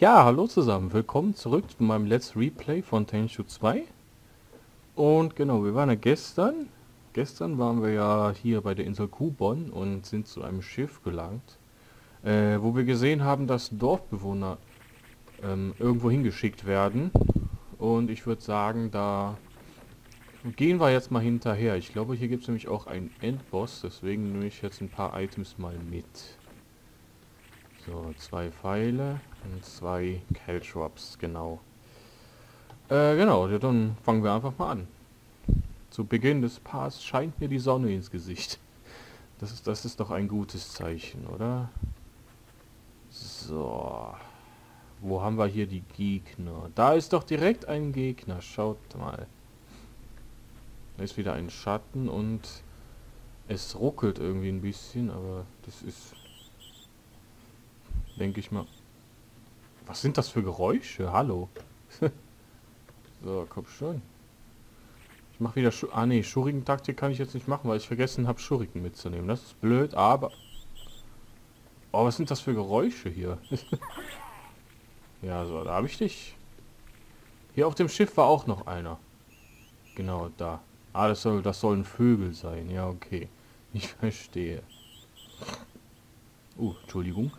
Ja, hallo zusammen, willkommen zurück zu meinem Let's Replay von Tenchu 2. Und genau, wir waren ja gestern, gestern waren wir ja hier bei der Insel Kubon und sind zu einem Schiff gelangt, äh, wo wir gesehen haben, dass Dorfbewohner ähm, irgendwo hingeschickt werden. Und ich würde sagen, da gehen wir jetzt mal hinterher. Ich glaube, hier gibt es nämlich auch einen Endboss, deswegen nehme ich jetzt ein paar Items mal mit. So, zwei Pfeile und zwei Caltrops, genau. Äh, genau, dann fangen wir einfach mal an. Zu Beginn des Parts scheint mir die Sonne ins Gesicht. Das ist, das ist doch ein gutes Zeichen, oder? So. Wo haben wir hier die Gegner? Da ist doch direkt ein Gegner. Schaut mal. Da ist wieder ein Schatten und es ruckelt irgendwie ein bisschen, aber das ist denke ich mal. Was sind das für Geräusche? Hallo. so, komm schon. Ich mache wieder... Schu ah nee, Schuriken-Taktik kann ich jetzt nicht machen, weil ich vergessen habe, Schuriken mitzunehmen. Das ist blöd, aber... Oh, was sind das für Geräusche hier? ja, so, da habe ich dich. Hier auf dem Schiff war auch noch einer. Genau, da. Ah, das, soll, das sollen Vögel sein. Ja, okay. Ich verstehe. Uh, Entschuldigung.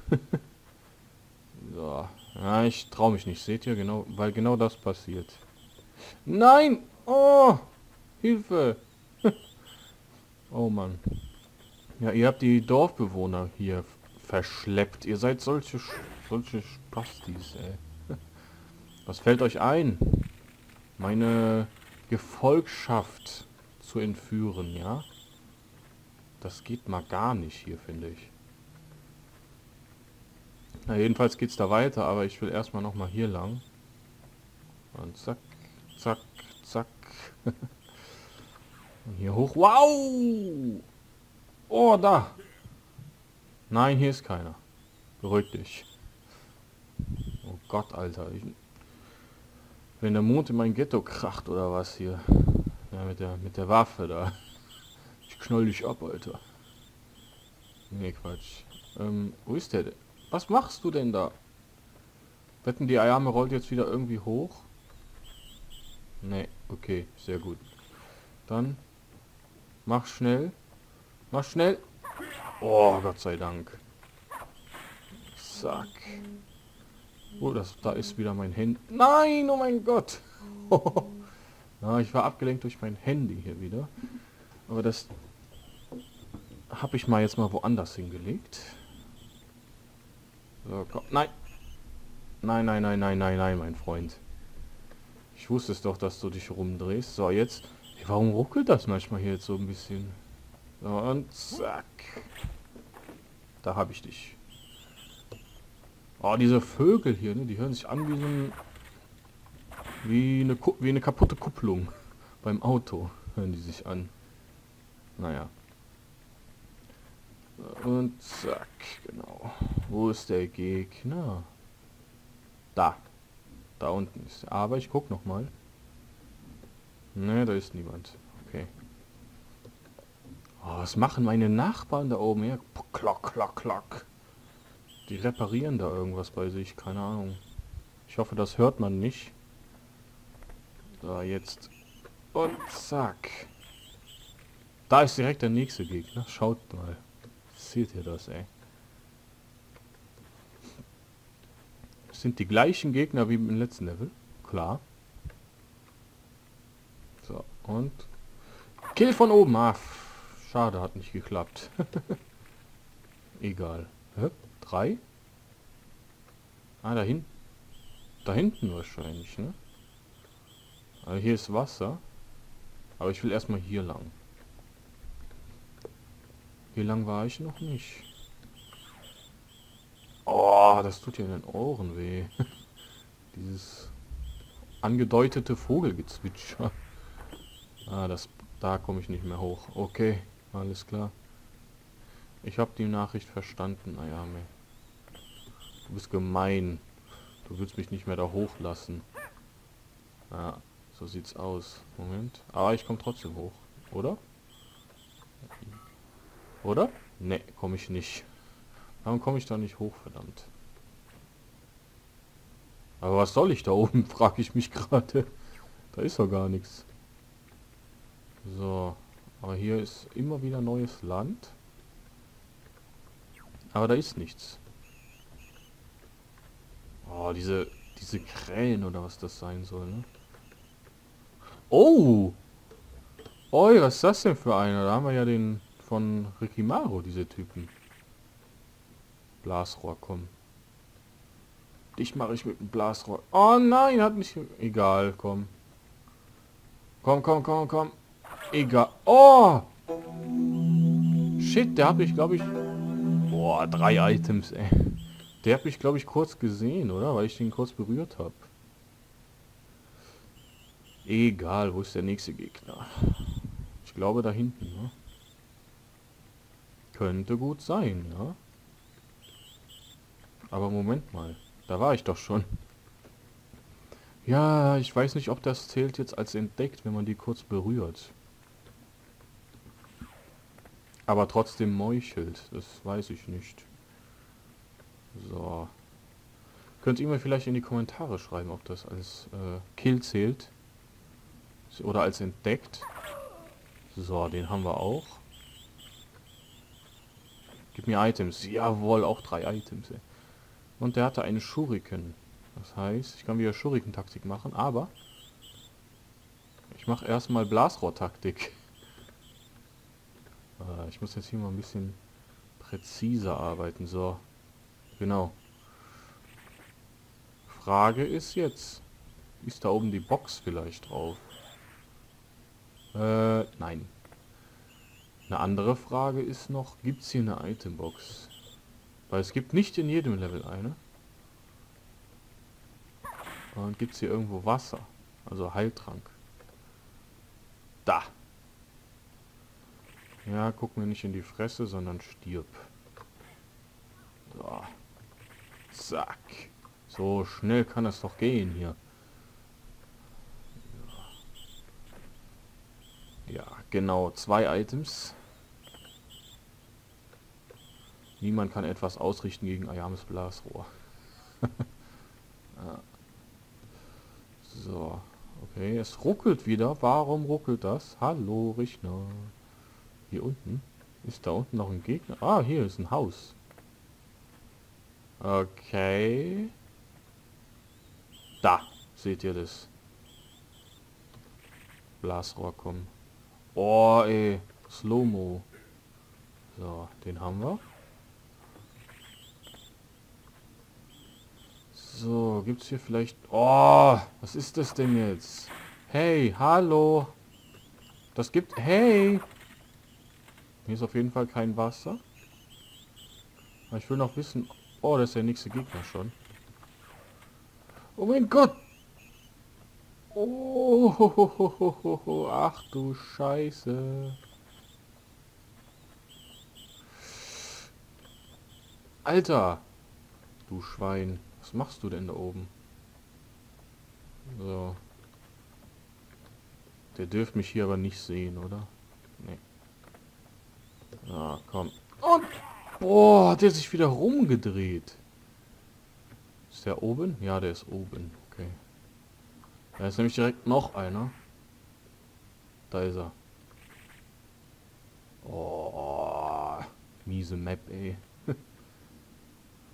So. Ja, ich traue mich nicht. Seht ihr? Genau, weil genau das passiert. Nein! Oh! Hilfe! oh Mann. Ja, ihr habt die Dorfbewohner hier verschleppt. Ihr seid solche solche Spastis, ey. Was fällt euch ein? Meine Gefolgschaft zu entführen, ja? Das geht mal gar nicht hier, finde ich. Na, jedenfalls es da weiter, aber ich will erstmal noch mal hier lang. Und zack, zack, zack. Und hier hoch. Wow! Oh, da! Nein, hier ist keiner. Beruhig dich. Oh Gott, Alter. Ich, wenn der Mond in mein Ghetto kracht oder was hier. Ja, mit der, mit der Waffe da. Ich knoll dich ab, Alter. Nee, Quatsch. Ähm, wo ist der denn? Was machst du denn da? Wetten, die Arme rollt jetzt wieder irgendwie hoch? Nee, okay, sehr gut. Dann mach schnell. Mach schnell. Oh, Gott sei Dank. Zack. Oh, das, da ist wieder mein Handy. Nein, oh mein Gott. ja, ich war abgelenkt durch mein Handy hier wieder. Aber das habe ich mal jetzt mal woanders hingelegt. So, komm. Nein. Nein, nein, nein, nein, nein, nein, mein Freund. Ich wusste es doch, dass du dich rumdrehst. So, jetzt... Hey, warum ruckelt das manchmal hier jetzt so ein bisschen? So, und zack. Da habe ich dich. Oh, diese Vögel hier, ne, die hören sich an wie so ein... Wie eine, wie eine kaputte Kupplung beim Auto hören die sich an. Naja. Und zack, genau. Wo ist der Gegner? Da. Da unten ist er. Aber ich guck noch mal. Ne, da ist niemand. Okay. Oh, was machen meine Nachbarn da oben her? Klock, klock, klock. Die reparieren da irgendwas bei sich. Keine Ahnung. Ich hoffe, das hört man nicht. Da, jetzt. Und zack. Da ist direkt der nächste Gegner. Schaut mal. Seht ihr das, ey? Das sind die gleichen Gegner wie im letzten Level. Klar. So, und... Kill von oben. Ah, schade, hat nicht geklappt. Egal. Hä? Drei? Ah, da hinten. Da hinten wahrscheinlich, ne? Also hier ist Wasser. Aber ich will erstmal hier lang. Hier lang war ich noch nicht. Oh, das tut ja in den Ohren weh. Dieses angedeutete Vogelgezwitscher. Ah, das, da komme ich nicht mehr hoch. Okay, alles klar. Ich habe die Nachricht verstanden, Ayame. Du bist gemein. Du willst mich nicht mehr da hochlassen. Ja, so sieht's aus. Moment. Aber ich komme trotzdem hoch, oder? Oder? Ne, komme ich nicht. Warum komme ich da nicht hoch, verdammt? Aber was soll ich da oben, frage ich mich gerade. Da ist doch gar nichts. So, aber hier ist immer wieder neues Land. Aber da ist nichts. Oh, diese, diese Krähen oder was das sein soll, ne? Oh! Oh, was ist das denn für einer? Da haben wir ja den von Rikimaro, diese Typen. Blasrohr, komm. Dich mache ich mit dem Blasrohr. Oh nein, hat mich... Egal, komm. Komm, komm, komm, komm. Egal. Oh! Shit, der hat mich, glaube ich... Boah, drei Items, ey. Der hat mich, glaube ich, kurz gesehen, oder? Weil ich den kurz berührt habe. Egal, wo ist der nächste Gegner? Ich glaube da hinten, ne? Könnte gut sein, ja? Aber Moment mal. Da war ich doch schon. Ja, ich weiß nicht, ob das zählt jetzt als entdeckt, wenn man die kurz berührt. Aber trotzdem meuchelt. Das weiß ich nicht. So. Könnt ihr mir vielleicht in die Kommentare schreiben, ob das als äh, Kill zählt. Oder als entdeckt. So, den haben wir auch. Gib mir Items. Jawohl, auch drei Items. Ey. Und der hatte eine Shuriken. Das heißt, ich kann wieder Shuriken-Taktik machen, aber ich mache erstmal Blasrohr-Taktik. Äh, ich muss jetzt hier mal ein bisschen präziser arbeiten. So, genau. Frage ist jetzt, ist da oben die Box vielleicht drauf? Äh, nein. Eine andere Frage ist noch, gibt es hier eine Itembox? Weil es gibt nicht in jedem Level eine. Und gibt es hier irgendwo Wasser? Also Heiltrank. Da. Ja, guck mir nicht in die Fresse, sondern stirb. So. Zack. So schnell kann es doch gehen hier. Ja, genau. Zwei Items. Niemand kann etwas ausrichten gegen Ayames Blasrohr. ja. So. Okay, es ruckelt wieder. Warum ruckelt das? Hallo, Richner. Hier unten? Ist da unten noch ein Gegner? Ah, hier ist ein Haus. Okay. Da, seht ihr das? Blasrohr kommen. Oh, ey. Slow-Mo. So, den haben wir. So, gibt's hier vielleicht... Oh, was ist das denn jetzt? Hey, hallo. Das gibt... Hey. Hier ist auf jeden Fall kein Wasser. Aber ich will noch wissen... Oh, das ist der nächste Gegner schon. Oh mein Gott. Oh, ach du Scheiße. Alter. Du Schwein. Was machst du denn da oben? So. Der dürft mich hier aber nicht sehen, oder? Nee. Ah, komm. Und... Boah, hat der sich wieder rumgedreht. Ist der oben? Ja, der ist oben. Okay. Da ist nämlich direkt noch einer. Da ist er. Oh, miese Map, ey.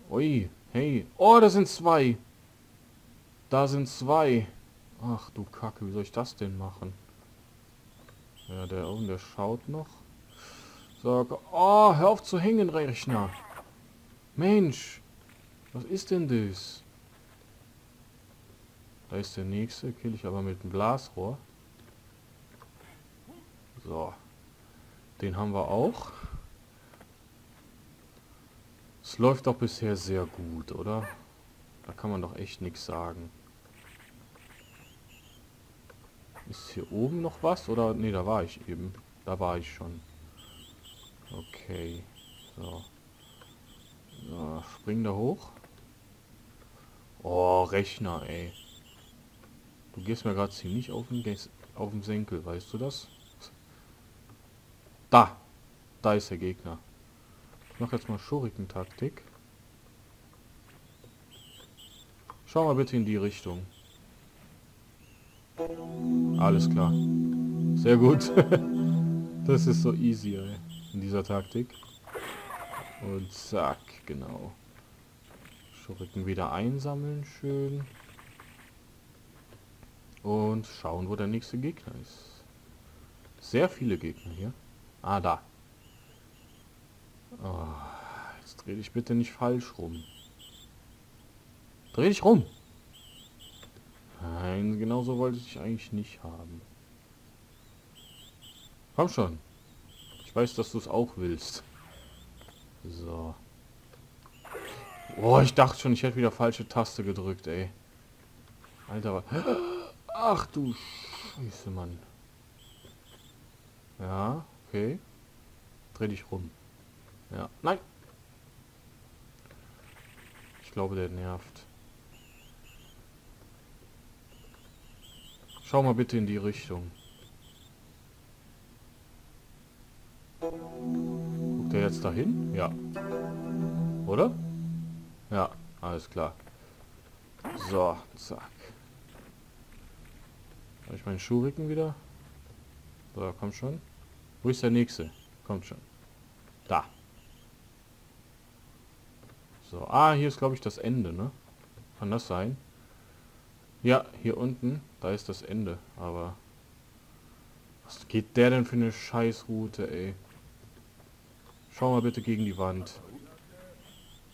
Ui, hey. Oh, da sind zwei. Da sind zwei. Ach du Kacke, wie soll ich das denn machen? Ja, der oben, der schaut noch. So, oh, hör auf zu hängen, Rechner. Mensch, was ist denn das? Da ist der nächste, kill ich aber mit dem Blasrohr. So. Den haben wir auch. Es läuft doch bisher sehr gut, oder? Da kann man doch echt nichts sagen. Ist hier oben noch was? Oder? Ne, da war ich eben. Da war ich schon. Okay. So. so spring da hoch. Oh, Rechner, ey. Du gehst mir gerade ziemlich auf den, auf den Senkel, weißt du das? Da! Da ist der Gegner. Ich mache jetzt mal Schuriken-Taktik. Schau mal bitte in die Richtung. Alles klar. Sehr gut. das ist so easy, ey, in dieser Taktik. Und zack, genau. Schurken wieder einsammeln, schön. Und schauen, wo der nächste Gegner ist. Sehr viele Gegner hier. Ah, da. Oh, jetzt dreh dich bitte nicht falsch rum. Dreh dich rum. Nein, genau so wollte ich eigentlich nicht haben. Komm schon. Ich weiß, dass du es auch willst. So. Oh, ich dachte schon, ich hätte wieder falsche Taste gedrückt, ey. Alter, ach du Scheiße, Mann. Ja, okay. Dreh dich rum. Ja, nein. Ich glaube, der nervt. Schau mal bitte in die Richtung. Guckt er jetzt dahin? Ja. Oder? Ja, alles klar. So, zack. Habe ich meinen Schuhricken wieder? So, komm schon. Wo ist der nächste? Kommt schon. Da. So, ah, hier ist glaube ich das Ende, ne? Kann das sein? Ja, hier unten, da ist das Ende, aber... Was geht der denn für eine Scheißroute, ey? Schau mal bitte gegen die Wand.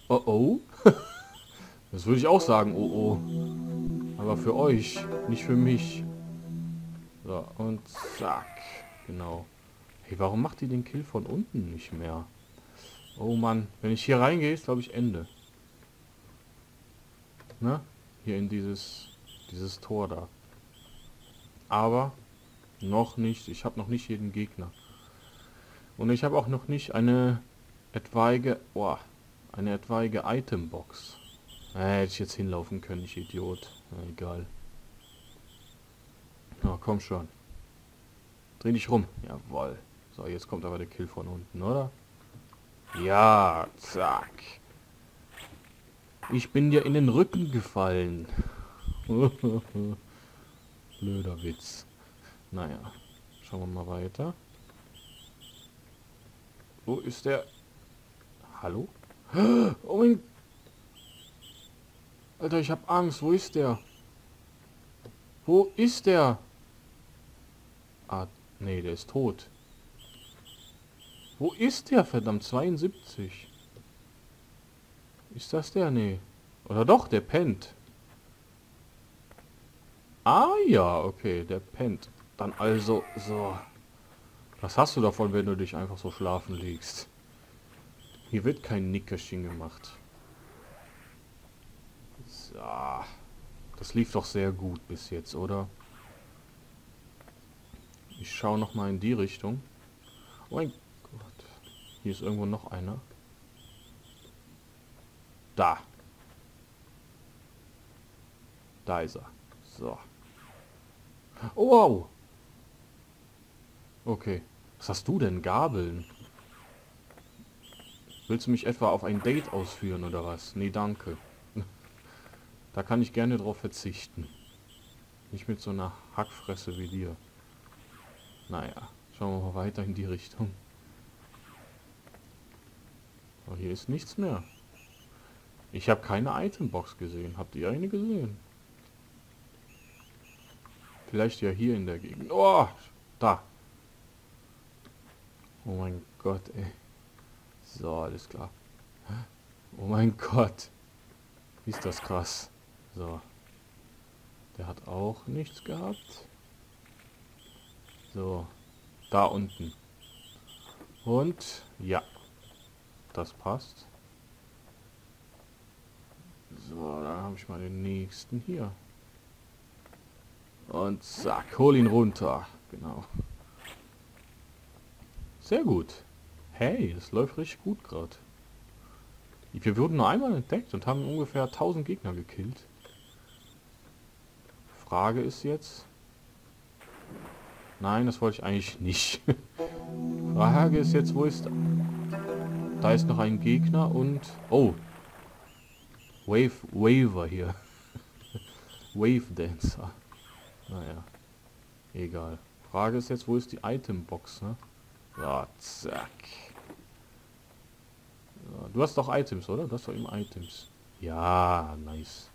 Oh oh. das würde ich auch sagen, oh oh. Aber für euch, nicht für mich. So, und zack. Genau. Hey, warum macht die den Kill von unten nicht mehr? Oh Mann, wenn ich hier reingehe, ist glaube ich Ende. Ne? Hier in dieses dieses Tor da. Aber noch nicht. Ich habe noch nicht jeden Gegner. Und ich habe auch noch nicht eine etwaige, oh, eine etwaige Itembox. Äh, hätte ich jetzt hinlaufen können, ich Idiot. Na, egal. Na, komm schon. Dreh dich rum. Jawoll. So, jetzt kommt aber der Kill von unten, oder? Ja, zack. Ich bin dir in den Rücken gefallen. Blöder Witz. Naja, schauen wir mal weiter. Wo ist der? Hallo? Oh mein... Alter, ich hab Angst. Wo ist der? Wo ist der? Ah, nee, der ist tot. Wo ist der, verdammt? 72. Ist das der? Nee. Oder doch, der pennt. Ah ja, okay, der pennt. Dann also so. Was hast du davon, wenn du dich einfach so schlafen legst? Hier wird kein Nickerchen gemacht. So. Das lief doch sehr gut bis jetzt, oder? Ich schaue noch mal in die Richtung. Oh mein. Hier ist irgendwo noch einer. Da. Da ist er. So. Oh, wow. Okay. Was hast du denn? Gabeln? Willst du mich etwa auf ein Date ausführen oder was? Nee, danke. Da kann ich gerne drauf verzichten. Nicht mit so einer Hackfresse wie dir. Naja, schauen wir mal weiter in die Richtung. Aber hier ist nichts mehr. Ich habe keine Itembox gesehen. Habt ihr eine gesehen? Vielleicht ja hier in der Gegend. Oh, da. Oh mein Gott, ey. So, alles klar. Oh mein Gott. Ist das krass. So. Der hat auch nichts gehabt. So. Da unten. Und ja. Das passt. So, dann habe ich mal den nächsten hier. Und zack, hol ihn runter. Genau. Sehr gut. Hey, das läuft richtig gut gerade. Wir wurden nur einmal entdeckt und haben ungefähr 1000 Gegner gekillt. Frage ist jetzt... Nein, das wollte ich eigentlich nicht. Frage ist jetzt, wo ist... Da ist noch ein Gegner und... Oh. Wave, Waver hier. Wave Dancer. Naja. Egal. Frage ist jetzt, wo ist die Itembox, ne? Ja, zack. Ja, du hast doch Items, oder? Du hast doch immer Items. Ja, nice.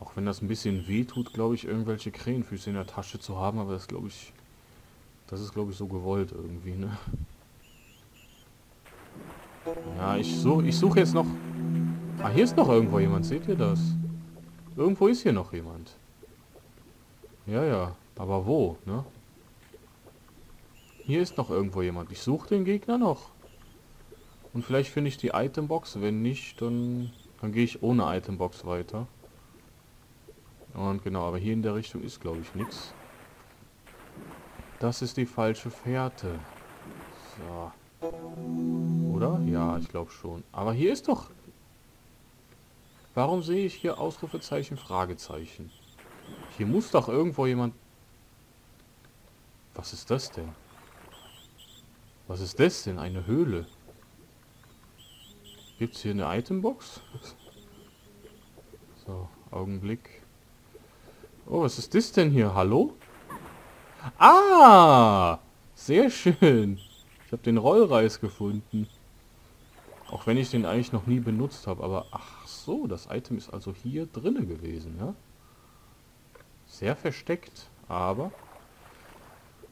Auch wenn das ein bisschen weh tut, glaube ich, irgendwelche Krähenfüße in der Tasche zu haben, aber das glaube ich... Das ist, glaube ich, so gewollt irgendwie, ne? Ja, ich suche ich such jetzt noch... Ah, hier ist noch irgendwo jemand. Seht ihr das? Irgendwo ist hier noch jemand. Ja, ja. Aber wo, ne? Hier ist noch irgendwo jemand. Ich suche den Gegner noch. Und vielleicht finde ich die Itembox. Wenn nicht, dann, dann gehe ich ohne Itembox weiter. Und genau, aber hier in der Richtung ist, glaube ich, nichts. Das ist die falsche Fährte. So. Oder? Ja, ich glaube schon. Aber hier ist doch... Warum sehe ich hier Ausrufezeichen, Fragezeichen? Hier muss doch irgendwo jemand... Was ist das denn? Was ist das denn? Eine Höhle? Gibt es hier eine Itembox? So, Augenblick. Oh, was ist das denn hier? Hallo? Ah! Sehr schön. Ich habe den Rollreis gefunden. Auch wenn ich den eigentlich noch nie benutzt habe. Aber ach so, das Item ist also hier drinnen gewesen, ja? Sehr versteckt, aber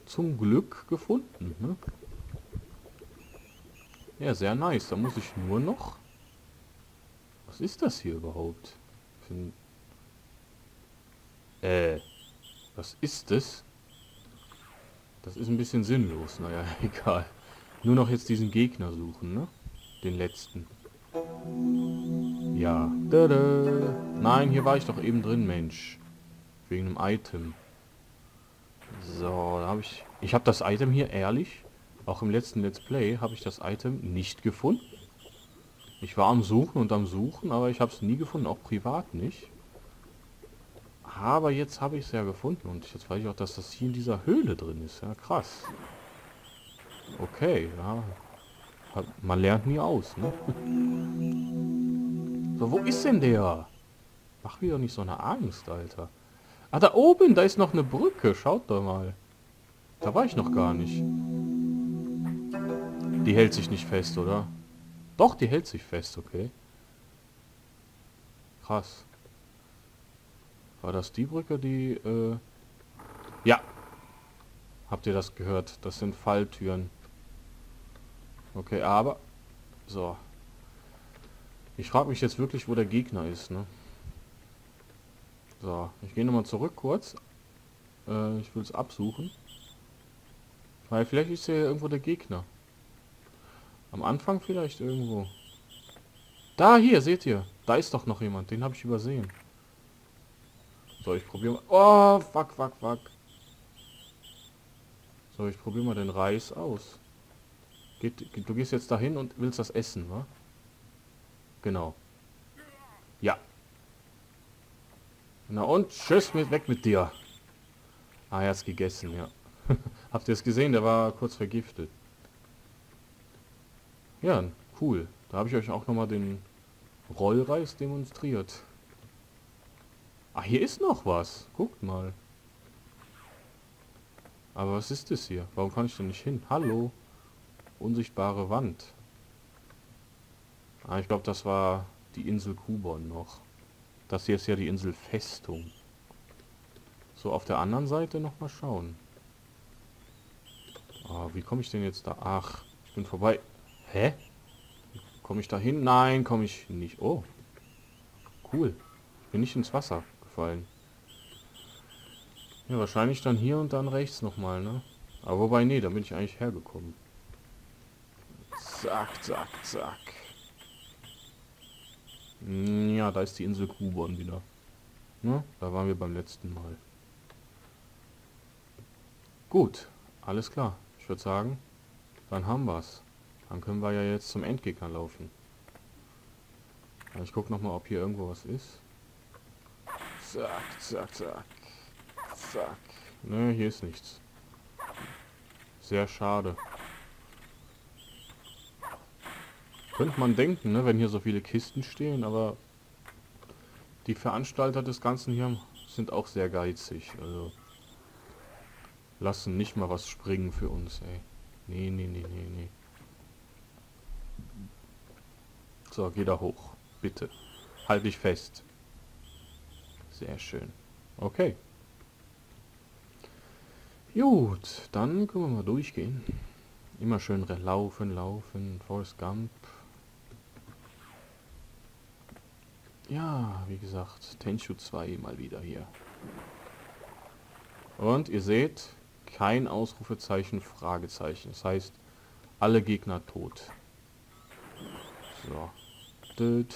zum Glück gefunden. Ne? Ja, sehr nice. Da muss ich nur noch... Was ist das hier überhaupt? Äh, was ist das? Das ist ein bisschen sinnlos. Naja, egal. Nur noch jetzt diesen Gegner suchen, ne? Den letzten. Ja. Nein, hier war ich doch eben drin, Mensch. Wegen einem Item. So, da habe ich... Ich habe das Item hier, ehrlich, auch im letzten Let's Play habe ich das Item nicht gefunden. Ich war am Suchen und am Suchen, aber ich habe es nie gefunden, auch privat nicht. Aber jetzt habe ich es ja gefunden und jetzt weiß ich auch, dass das hier in dieser Höhle drin ist. Ja, krass. Okay, ja. Man lernt nie aus, ne? So, wo ist denn der? Mach mir doch nicht so eine Angst, Alter. Ah, da oben, da ist noch eine Brücke. Schaut doch mal. Da war ich noch gar nicht. Die hält sich nicht fest, oder? Doch, die hält sich fest, okay. Krass. War das die Brücke, die... Äh ja. Habt ihr das gehört? Das sind Falltüren. Okay, aber... So. Ich frage mich jetzt wirklich, wo der Gegner ist, ne? So, ich gehe nochmal zurück kurz. Äh, ich will es absuchen. Weil vielleicht ist ja irgendwo der Gegner. Am Anfang vielleicht irgendwo. Da, hier, seht ihr. Da ist doch noch jemand. Den habe ich übersehen. So, ich probiere mal... Oh, fuck, fuck, fuck. So, ich probiere mal den Reis aus. Geht, du gehst jetzt dahin und willst das essen, wa? Genau. Ja, na und tschüss, mit weg mit dir. Ah, er hat's gegessen, ja. Habt ihr es gesehen? Der war kurz vergiftet. Ja, cool. Da habe ich euch auch nochmal den Rollreis demonstriert. Ah, hier ist noch was. Guckt mal. Aber was ist das hier? Warum kann ich denn nicht hin? Hallo? Unsichtbare Wand. Ah, ich glaube, das war die Insel Kubon noch. Das hier ist ja die Insel Festung. So, auf der anderen Seite noch mal schauen. Oh, wie komme ich denn jetzt da? Ach, ich bin vorbei. Hä? Komme ich da hin? Nein, komme ich nicht. Oh. Cool. Bin nicht ins Wasser gefallen. Ja, wahrscheinlich dann hier und dann rechts nochmal, ne? Aber wobei, nee, da bin ich eigentlich hergekommen. Zack, zack, zack. Ja, da ist die Insel Kubon wieder. Ne? Da waren wir beim letzten Mal. Gut, alles klar. Ich würde sagen, dann haben wir's. Dann können wir ja jetzt zum Endgegner laufen. Ich gucke nochmal, ob hier irgendwo was ist. Zack, zack, zack. Zack. Ne, hier ist nichts. Sehr schade. Könnte man denken, ne, wenn hier so viele Kisten stehen, aber die Veranstalter des Ganzen hier sind auch sehr geizig. Also lassen nicht mal was springen für uns, ey. Nee, nee, nee, nee, nee. So, geh da hoch. Bitte. Halt dich fest. Sehr schön. Okay. Gut, dann können wir mal durchgehen. Immer schön laufen, laufen. Forrest Gump. Ja, wie gesagt, Tenchu 2 mal wieder hier. Und ihr seht, kein Ausrufezeichen, Fragezeichen. Das heißt, alle Gegner tot. So.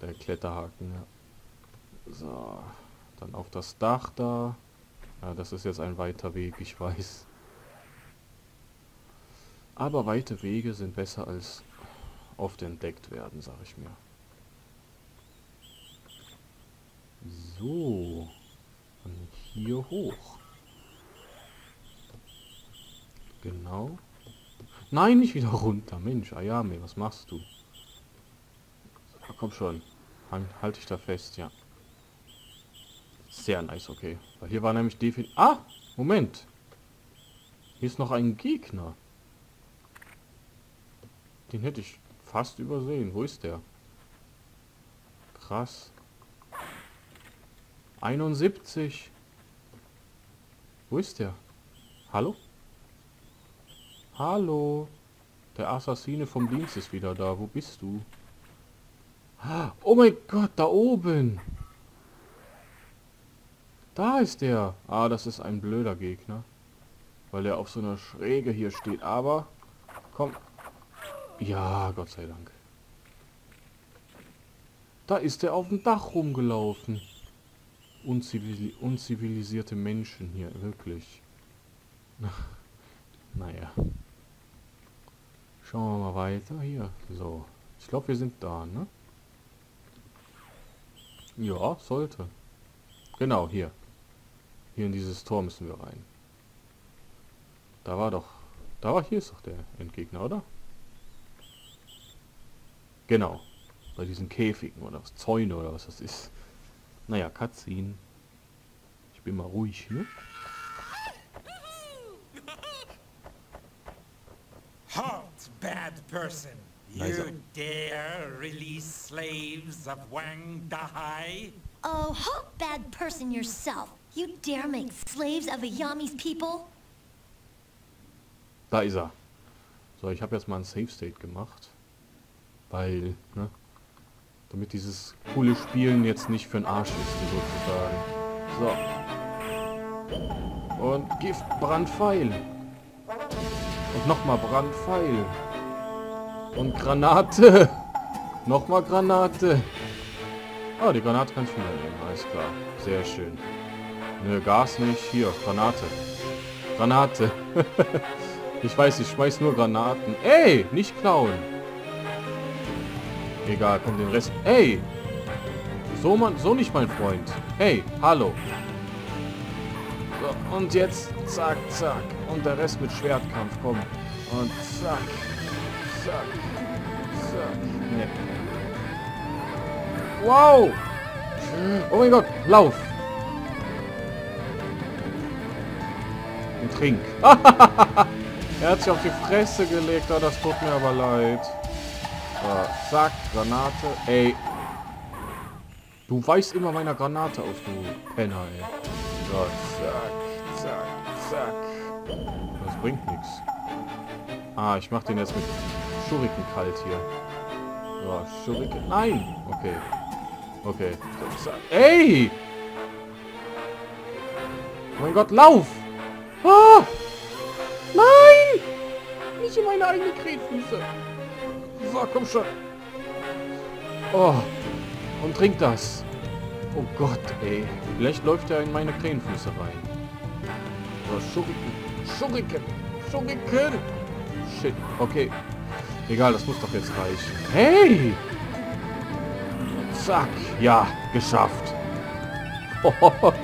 Der Kletterhaken, ja. So. Dann auf das Dach da. Ja, das ist jetzt ein weiter Weg, ich weiß. Aber weite Wege sind besser als oft entdeckt werden, sag ich mir. So. Und hier hoch. Genau. Nein, nicht wieder runter. Mensch, Ayame, was machst du? Ah, komm schon. Halt, halt dich da fest, ja. Sehr nice, okay. Weil hier war nämlich definitiv... Ah! Moment! Hier ist noch ein Gegner. Den hätte ich fast übersehen. Wo ist der? Krass. 71. Wo ist der? Hallo? Hallo? Der Assassine vom Dienst ist wieder da. Wo bist du? Oh mein Gott, da oben! Da ist der. Ah, das ist ein blöder Gegner. Weil er auf so einer Schräge hier steht. Aber, komm. Ja, Gott sei Dank. Da ist er auf dem Dach rumgelaufen. Unzivil unzivilisierte Menschen hier, wirklich. naja. Schauen wir mal weiter hier. So. Ich glaube, wir sind da, ne? Ja, sollte. Genau, hier. Hier in dieses Tor müssen wir rein. Da war doch... Da war... Hier ist doch der Endgegner, oder? Genau. Bei diesen Käfigen oder was. Zäune oder was das ist. Naja, Cutscene. Ich bin mal ruhig, ne? Halt, bad person! You dare release slaves of Wang Dahai? Oh, halt, bad person yourself! You dare make slaves of Ayami's people? Da ist er. So, ich habe jetzt mal ein Save State gemacht. Weil, ne? Damit dieses coole Spielen jetzt nicht für den Arsch ist, sozusagen. So. Und Gift, Brandpfeil. Und nochmal Brandpfeil. Und Granate. nochmal Granate. Oh, die Granate kann ich wieder nehmen. Alles klar. Sehr schön. Nö, Gas nicht. Hier, Granate. Granate. ich weiß, ich schmeiß nur Granaten. Ey, nicht klauen. Egal, komm, den Rest... Ey! So, man, so nicht, mein Freund. Hey, hallo. So, und jetzt, zack, zack. Und der Rest mit Schwertkampf, komm. Und zack, zack, zack. Nee. Wow! Oh mein Gott, lauf! Und trink. er hat sich auf die Fresse gelegt, oh, das tut mir aber leid. So, zack, Granate. Ey. Du weißt immer meiner Granate aus, du Penner, ey. So, zack, zack, zack. Das bringt nichts. Ah, ich mach den jetzt mit Schuriken kalt hier. So, Schuriken. Nein! Okay. Okay. So. Ey! Oh mein Gott, lauf! Ah! Nein! Nicht in meine eigenen Kretfüße. So, komm schon. Oh. Und trink das. Oh Gott, ey. Vielleicht läuft er in meine Krähenfüße rein. So, Schuriken. Schuriken. Schuriken. Shit. Okay. Egal, das muss doch jetzt reichen. Hey! Zack. Ja, geschafft. Oh.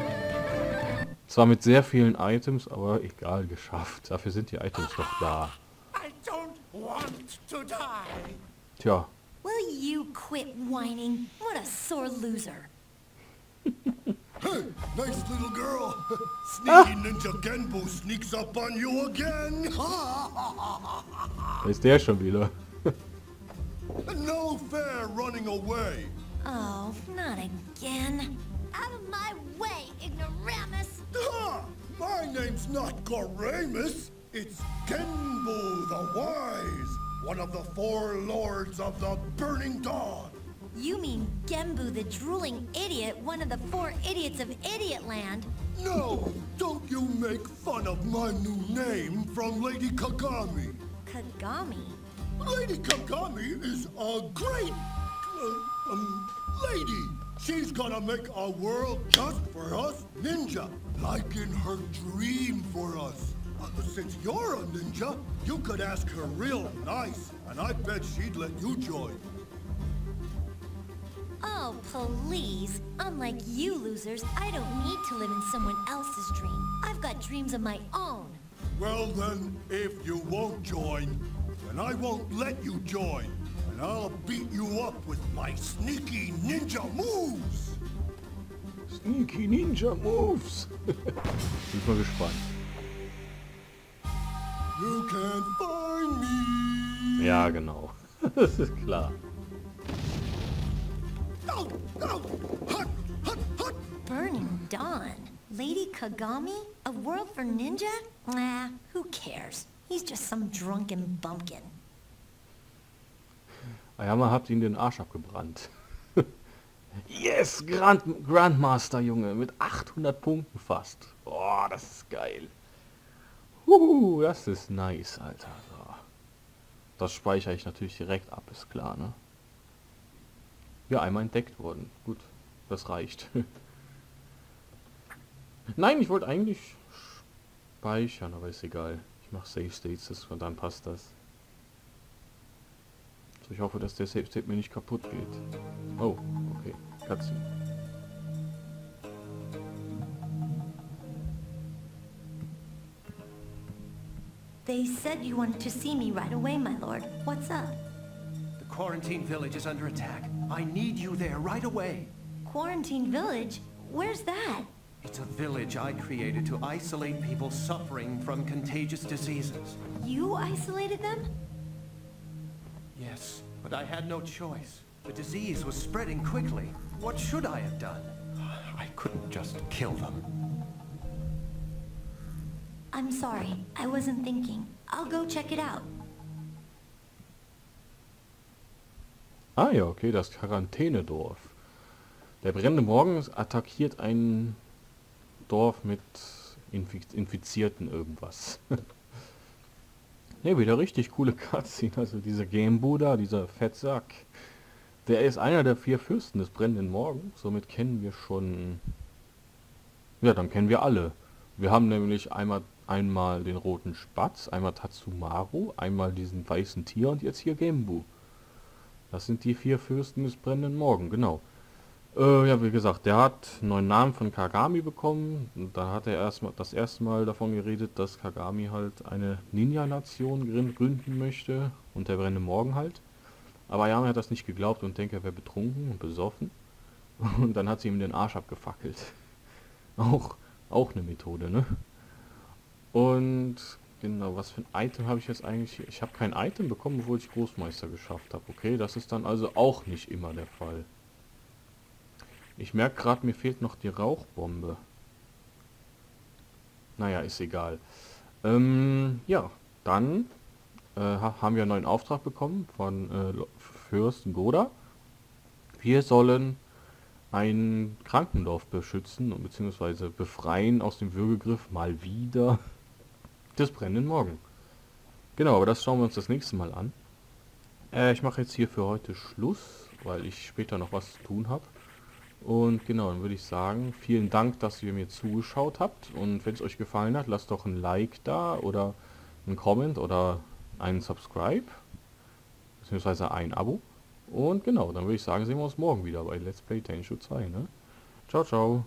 Zwar mit sehr vielen Items, aber egal, geschafft. Dafür sind die Items doch da. I want to die. Tja, Will you quit whining? What a sore loser. Hey, nice little girl. Ah! Sneaky Ninja Genbo sneaks up on you again. Da ist der schon wieder. no fair running away. Oh, not again. Out of my way, ignoramus! Ha! My name's not Goramus. It's Genbo the Wise, one of the four lords of the Burning Dawn. You mean Gembu the drooling idiot, one of the four idiots of Idiotland? No, don't you make fun of my new name from Lady Kagami. Kagami? Lady Kagami is a great uh, um, lady. She's gonna make a world just for us ninja, like in her dream for us. Uh, since you're a ninja, you could ask her real nice, and I bet she'd let you join. Oh, please. Unlike you losers, I don't need to live in someone else's dream. I've got dreams of my own. Well then, if you won't join, then I won't let you join. And I'll beat you up with my sneaky ninja moves! Sneaky Ninja Moves. Bin ich mal gespannt. You can't find me! Ja, genau. Das ist klar. Burning Dawn? Lady Kagami? A world for ninja? Nah, who cares? He's just some drunken bumpkin. Ayama habt ihn den Arsch abgebrannt. yes, Grand, Grandmaster, Junge, mit 800 Punkten fast. Boah, das ist geil. Huhu, das ist nice, Alter. Das speichere ich natürlich direkt ab, ist klar, ne? Ja, einmal entdeckt worden. Gut, das reicht. Nein, ich wollte eigentlich speichern, aber ist egal. Ich mache Save States das, und dann passt das. So, ich hoffe, dass der Save State mir nicht kaputt geht. Oh, okay. Cutscene. They said you wanted to see me right away, my lord. What's up? The quarantine village is under attack. I need you there right away. Quarantine village? Where's that? It's a village I created to isolate people suffering from contagious diseases. You isolated them? Yes, but I had no choice. The disease was spreading quickly. What should I have done? I couldn't just kill them. I'm sorry. I wasn't thinking. I'll go check it out. Ah ja, okay, das Quarantänedorf. Der brennende Morgen attackiert ein Dorf mit Infiz Infizierten irgendwas. ne, wieder richtig coole Cutscene. Also dieser Game Buddha, dieser Fettsack, der ist einer der vier Fürsten des brennenden Morgens. Somit kennen wir schon... Ja, dann kennen wir alle. Wir haben nämlich einmal, einmal den roten Spatz, einmal Tatsumaru, einmal diesen weißen Tier und jetzt hier Gembu. Das sind die vier Fürsten des brennenden Morgen, genau. Äh, ja, wie gesagt, der hat einen neuen Namen von Kagami bekommen. Und da hat er erstmal das erste Mal davon geredet, dass Kagami halt eine Ninja-Nation gründen möchte. Und der brennende Morgen halt. Aber Ayame hat das nicht geglaubt und denkt, er wäre betrunken und besoffen. Und dann hat sie ihm den Arsch abgefackelt. Auch, auch eine Methode, ne? Und genau, was für ein Item habe ich jetzt eigentlich? Ich habe kein Item bekommen, obwohl ich Großmeister geschafft habe. Okay, das ist dann also auch nicht immer der Fall. Ich merke gerade, mir fehlt noch die Rauchbombe. Naja, ist egal. Ähm, ja, dann äh, haben wir einen neuen Auftrag bekommen von äh, Fürsten Goda. Wir sollen ein Krankendorf beschützen und beziehungsweise befreien aus dem Würgegriff mal wieder des brennenden Morgen. Genau, aber das schauen wir uns das nächste Mal an. Äh, ich mache jetzt hier für heute Schluss, weil ich später noch was zu tun habe. Und genau, dann würde ich sagen, vielen Dank, dass ihr mir zugeschaut habt. Und wenn es euch gefallen hat, lasst doch ein Like da oder ein Comment oder einen Subscribe. Beziehungsweise ein Abo. Und genau, dann würde ich sagen, sehen wir uns morgen wieder bei Let's Play Tenchu 2, ne? Ciao, ciao.